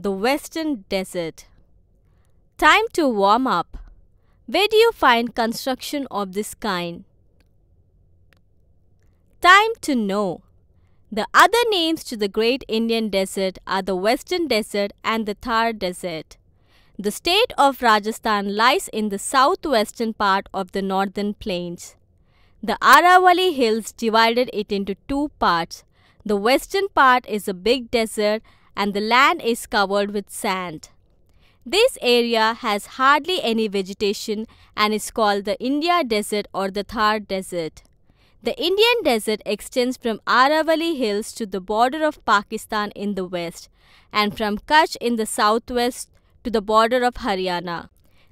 the Western Desert. Time to warm up. Where do you find construction of this kind? Time to know. The other names to the Great Indian Desert are the Western Desert and the Thar Desert. The state of Rajasthan lies in the southwestern part of the northern plains. The Aravalli Hills divided it into two parts. The western part is a big desert and the land is covered with sand. This area has hardly any vegetation and is called the India Desert or the Thar Desert. The Indian Desert extends from Aravalli Hills to the border of Pakistan in the west and from Kutch in the southwest to the border of Haryana.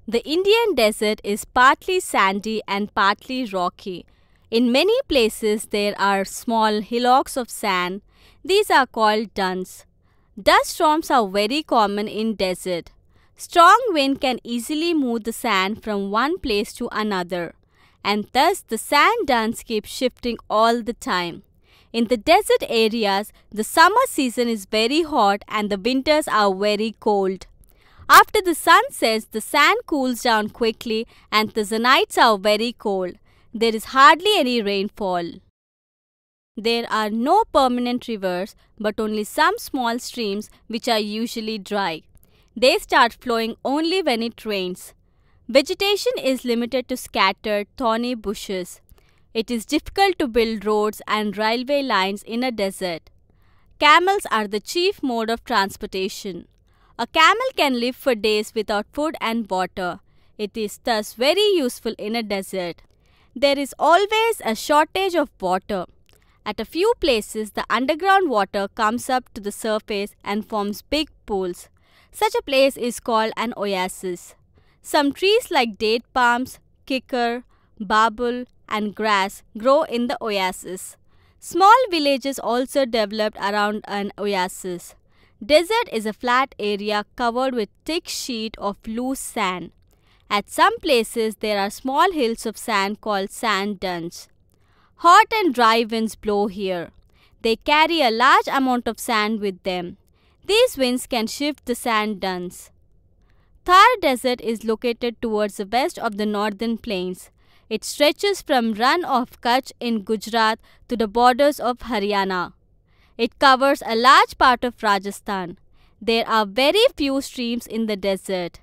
The Indian Desert is partly sandy and partly rocky in many places there are small hillocks of sand. These are called dunes. Dust storms are very common in desert. Strong wind can easily move the sand from one place to another and thus the sand dunes keep shifting all the time. In the desert areas, the summer season is very hot and the winters are very cold. After the sun sets, the sand cools down quickly and the nights are very cold there is hardly any rainfall. There are no permanent rivers but only some small streams which are usually dry. They start flowing only when it rains. Vegetation is limited to scattered thorny bushes. It is difficult to build roads and railway lines in a desert. Camels are the chief mode of transportation. A camel can live for days without food and water. It is thus very useful in a desert. There is always a shortage of water. At a few places, the underground water comes up to the surface and forms big pools. Such a place is called an oasis. Some trees like date palms, kikar, babul, and grass grow in the oasis. Small villages also developed around an oasis. Desert is a flat area covered with thick sheet of loose sand. At some places there are small hills of sand called sand dunes. Hot and dry winds blow here. They carry a large amount of sand with them. These winds can shift the sand dunes. Thar Desert is located towards the west of the northern plains. It stretches from Rann of Kutch in Gujarat to the borders of Haryana. It covers a large part of Rajasthan. There are very few streams in the desert.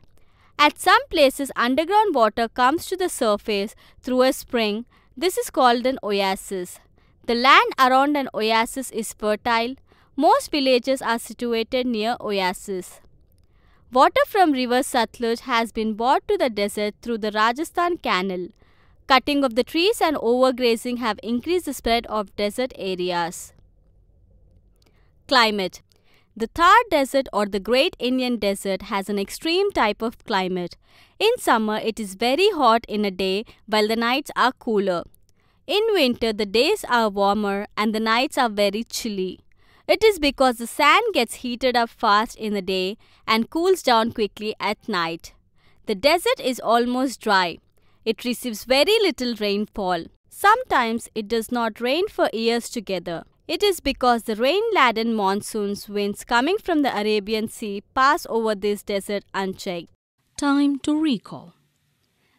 At some places, underground water comes to the surface through a spring. This is called an oasis. The land around an oasis is fertile. Most villages are situated near oases. Water from river Satluj has been brought to the desert through the Rajasthan Canal. Cutting of the trees and overgrazing have increased the spread of desert areas. Climate the Thar Desert or the Great Indian Desert has an extreme type of climate. In summer, it is very hot in a day while the nights are cooler. In winter, the days are warmer and the nights are very chilly. It is because the sand gets heated up fast in the day and cools down quickly at night. The desert is almost dry. It receives very little rainfall. Sometimes it does not rain for years together. It is because the rain-laden monsoons winds coming from the Arabian Sea pass over this desert unchecked. Time to recall.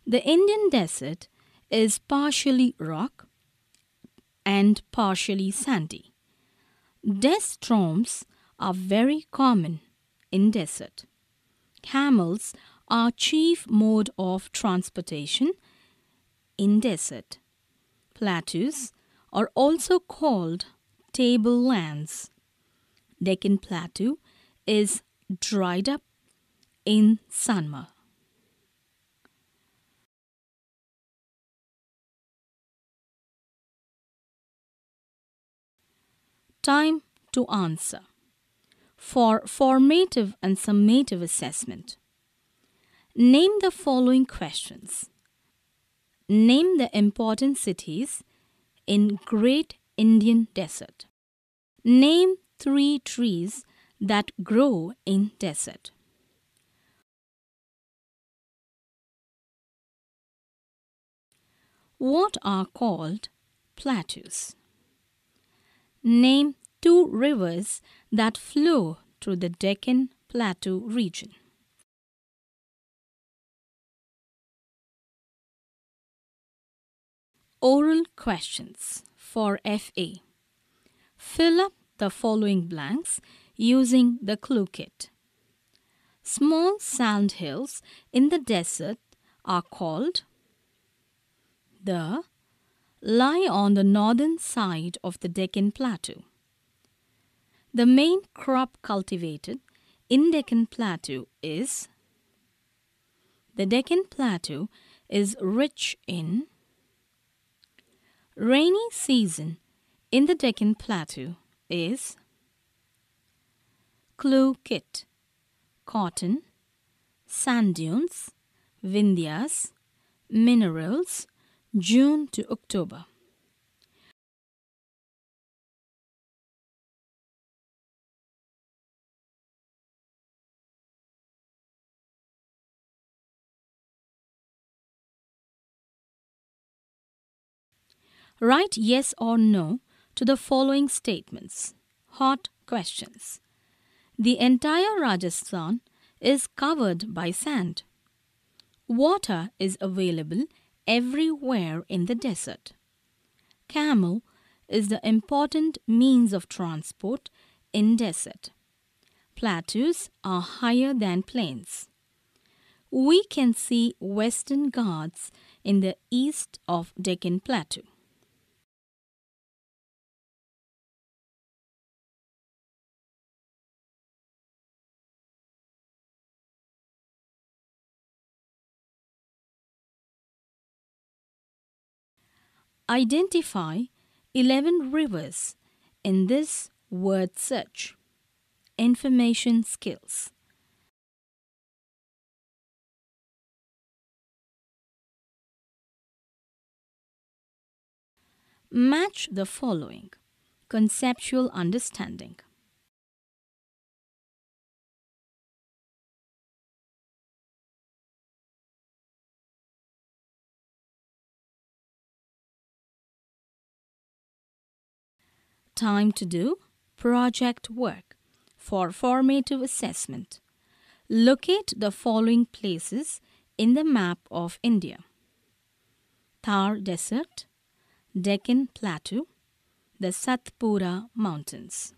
The Indian desert is partially rock and partially sandy. Death storms are very common in desert. Camels are chief mode of transportation in desert. Plateaus are also called tablelands. Deccan Plateau is dried up in summer. Time to answer. For formative and summative assessment, name the following questions. Name the important cities in Great Indian desert. Name three trees that grow in desert. What are called plateaus? Name two rivers that flow through the Deccan Plateau region. Oral questions for FA. Fill up the following blanks using the clue kit. Small sand hills in the desert are called the lie on the northern side of the Deccan Plateau. The main crop cultivated in Deccan Plateau is the Deccan Plateau is rich in rainy season in the Deccan Plateau is clue kit cotton sand dunes vindhyas minerals June to October Write yes or no to the following statements. Hot questions. The entire Rajasthan is covered by sand. Water is available everywhere in the desert. Camel is the important means of transport in desert. Plateaus are higher than plains. We can see Western Ghats in the east of Deccan Plateau. Identify 11 rivers in this word search. Information skills. Match the following conceptual understanding. Time to do project work for formative assessment. Locate the following places in the map of India Thar Desert, Deccan Plateau, the Satpura Mountains.